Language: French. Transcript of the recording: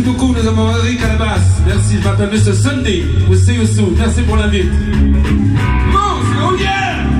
Merci beaucoup, nous avons Eric à la basse. Merci, je m'appelle Mr. Sunday. We'll see you soon. Merci pour l'invite. Bon, c'est oh yeah!